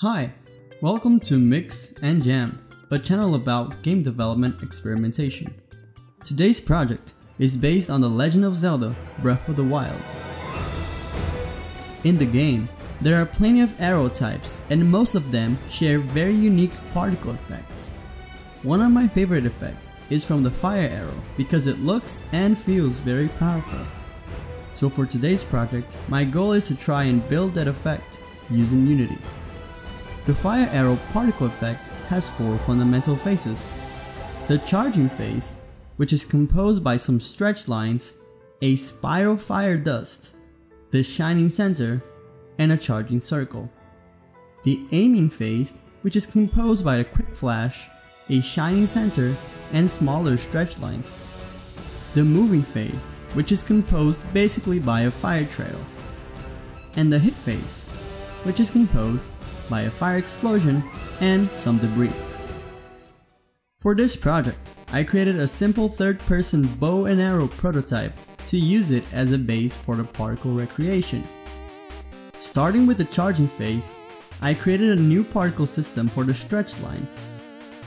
Hi, welcome to Mix and Jam, a channel about game development experimentation. Today's project is based on The Legend of Zelda Breath of the Wild. In the game, there are plenty of arrow types and most of them share very unique particle effects. One of my favorite effects is from the fire arrow because it looks and feels very powerful. So for today's project, my goal is to try and build that effect using Unity. The fire arrow particle effect has four fundamental phases. The charging phase, which is composed by some stretch lines, a spiral fire dust, the shining center, and a charging circle. The aiming phase, which is composed by a quick flash, a shining center, and smaller stretch lines. The moving phase, which is composed basically by a fire trail. And the hit phase, which is composed by a fire explosion and some debris. For this project, I created a simple third-person bow and arrow prototype to use it as a base for the particle recreation. Starting with the charging phase, I created a new particle system for the stretch lines.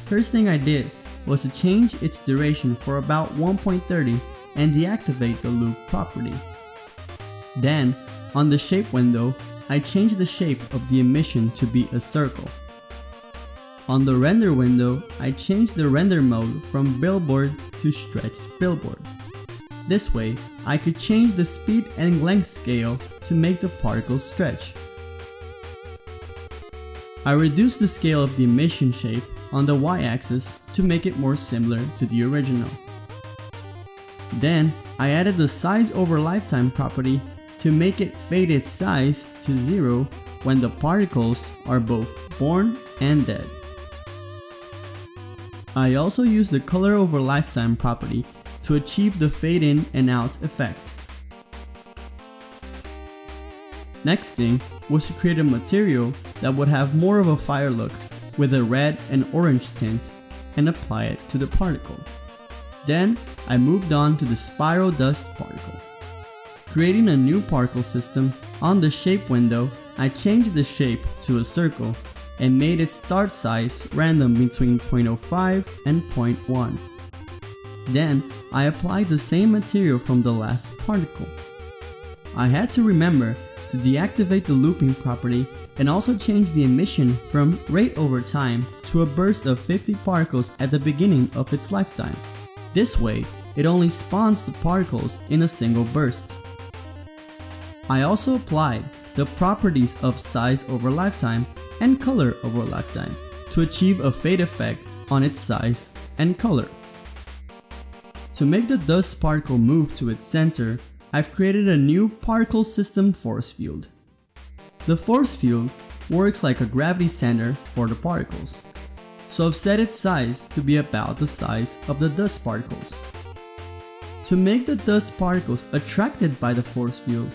First thing I did was to change its duration for about 1.30 and deactivate the loop property. Then, on the shape window, I changed the shape of the emission to be a circle. On the render window, I changed the render mode from billboard to stretch billboard. This way, I could change the speed and length scale to make the particles stretch. I reduced the scale of the emission shape on the y-axis to make it more similar to the original. Then, I added the size over lifetime property to make it fade its size to zero when the particles are both born and dead. I also used the color over lifetime property to achieve the fade in and out effect. Next thing was to create a material that would have more of a fire look with a red and orange tint and apply it to the particle. Then I moved on to the spiral dust particle. Creating a new particle system, on the shape window, I changed the shape to a circle and made its start size random between 0.05 and 0.1. Then, I applied the same material from the last particle. I had to remember to deactivate the looping property and also change the emission from rate over time to a burst of 50 particles at the beginning of its lifetime. This way, it only spawns the particles in a single burst. I also applied the properties of size over lifetime and color over lifetime to achieve a fade effect on its size and color. To make the dust particle move to its center, I've created a new particle system force field. The force field works like a gravity center for the particles, so I've set its size to be about the size of the dust particles. To make the dust particles attracted by the force field,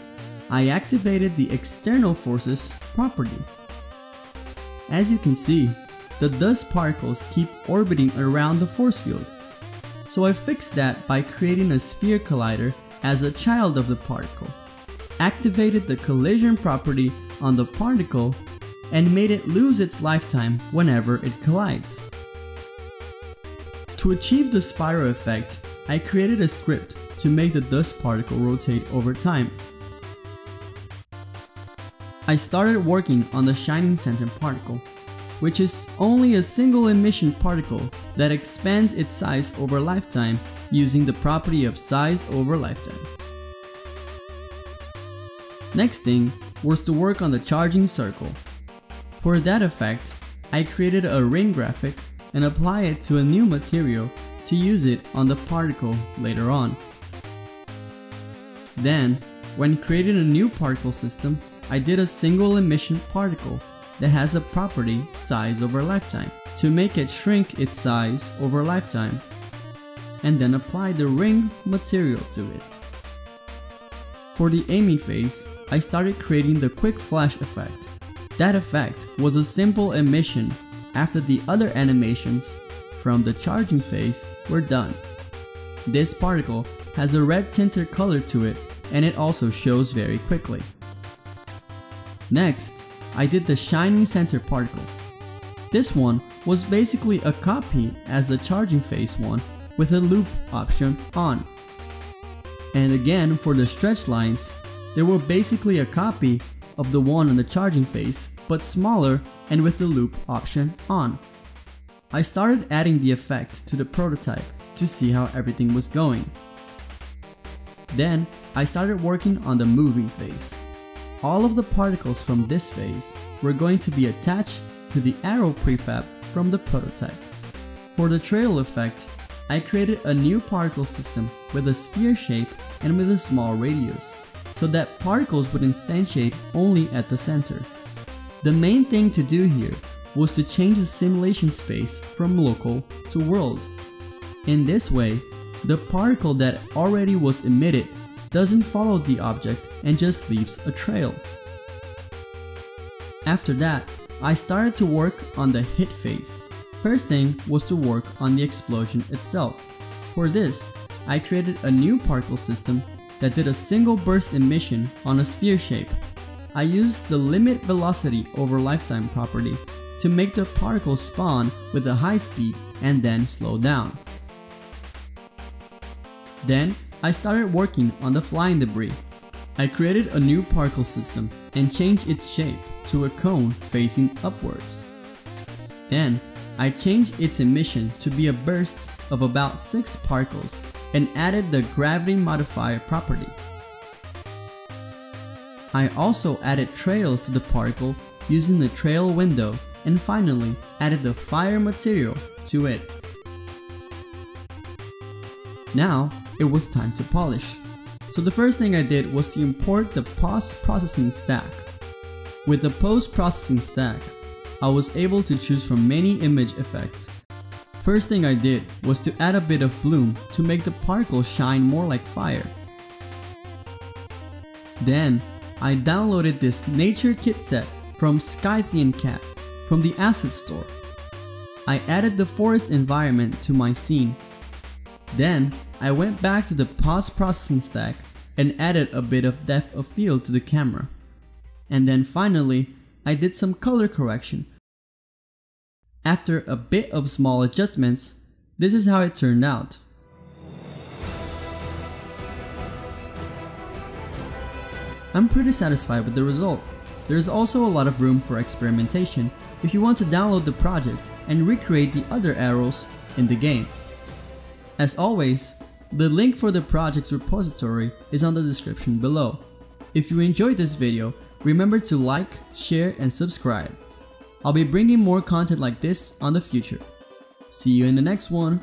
I activated the external forces property. As you can see, the dust particles keep orbiting around the force field. So I fixed that by creating a sphere collider as a child of the particle, activated the collision property on the particle, and made it lose its lifetime whenever it collides. To achieve the spiral effect, I created a script to make the dust particle rotate over time I started working on the shining center particle, which is only a single emission particle that expands its size over lifetime using the property of size over lifetime. Next thing was to work on the charging circle. For that effect, I created a ring graphic and apply it to a new material to use it on the particle later on. Then, when creating a new particle system, I did a single emission particle that has a property size over lifetime to make it shrink its size over lifetime and then apply the ring material to it. For the aiming phase, I started creating the quick flash effect. That effect was a simple emission after the other animations from the charging phase were done. This particle has a red tinted color to it and it also shows very quickly. Next, I did the shiny center particle. This one was basically a copy as the charging phase one with a loop option on. And again for the stretch lines, they were basically a copy of the one on the charging phase but smaller and with the loop option on. I started adding the effect to the prototype to see how everything was going. Then I started working on the moving phase. All of the particles from this phase were going to be attached to the arrow prefab from the prototype. For the trail effect, I created a new particle system with a sphere shape and with a small radius, so that particles would instantiate only at the center. The main thing to do here was to change the simulation space from local to world. In this way, the particle that already was emitted doesn't follow the object and just leaves a trail. After that, I started to work on the hit phase. First thing was to work on the explosion itself. For this, I created a new particle system that did a single burst emission on a sphere shape. I used the limit velocity over lifetime property to make the particle spawn with a high speed and then slow down. Then I started working on the flying debris. I created a new particle system and changed its shape to a cone facing upwards. Then I changed its emission to be a burst of about 6 particles and added the gravity modifier property. I also added trails to the particle using the trail window and finally added the fire material to it. Now it was time to polish. So the first thing I did was to import the post-processing stack. With the post-processing stack, I was able to choose from many image effects. First thing I did was to add a bit of bloom to make the particle shine more like fire. Then, I downloaded this nature kit set from Scythian Cat from the asset store. I added the forest environment to my scene. Then, I went back to the post-processing stack and added a bit of depth of field to the camera. And then finally, I did some color correction. After a bit of small adjustments, this is how it turned out. I'm pretty satisfied with the result. There is also a lot of room for experimentation if you want to download the project and recreate the other arrows in the game. As always, the link for the project's repository is on the description below. If you enjoyed this video, remember to like, share, and subscribe. I'll be bringing more content like this on the future. See you in the next one.